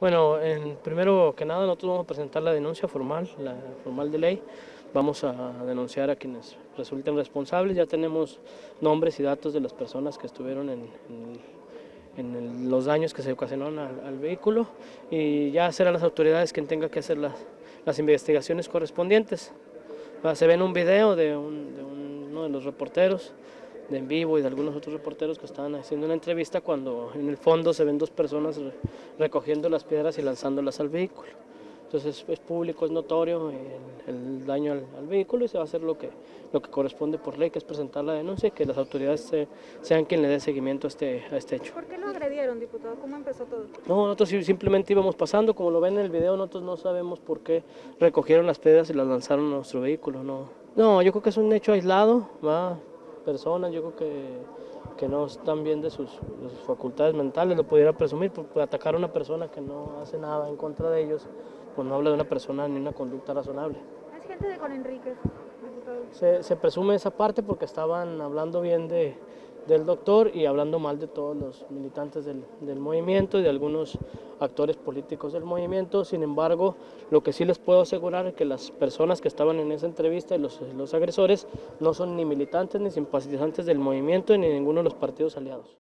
Bueno, en, primero que nada nosotros vamos a presentar la denuncia formal, la formal de ley. Vamos a denunciar a quienes resulten responsables. Ya tenemos nombres y datos de las personas que estuvieron en, los daños que se ocasionaron al, vehículo y ya serán las autoridades quien tenga que hacer las, investigaciones correspondientes. Se ve en un video de, de uno de los reporteros de en vivo y de algunos otros reporteros que estaban haciendo una entrevista cuando en el fondo se ven dos personas recogiendo las piedras y lanzándolas al vehículo. Entonces es público, es notorio el, daño al, vehículo y se va a hacer lo que, lo que corresponde por ley, que es presentar la denuncia y que las autoridades sean quien le dé seguimiento a este, a este hecho. ¿Por qué lo agredieron, diputado? ¿Cómo empezó todo? No, nosotros simplemente íbamos pasando, como lo ven en el video, nosotros no sabemos por qué recogieron las piedras y las lanzaron a nuestro vehículo. No, no yo creo que es un hecho aislado, va personas, yo creo que, que no están bien de sus, facultades mentales, lo pudiera presumir, por, atacar a una persona que no hace nada en contra de ellos, pues no habla de una persona ni una conducta razonable. ¿Es gente de Con Enrique? Se, se presume esa parte porque estaban hablando bien de, del doctor y hablando mal de todos los militantes del, movimiento y de algunos actores políticos del movimiento. Sin embargo, lo que sí les puedo asegurar es que las personas que estaban en esa entrevista y los, los agresores no son ni militantes ni simpatizantes del movimiento ni ninguno de los partidos aliados.